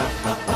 pa, pa.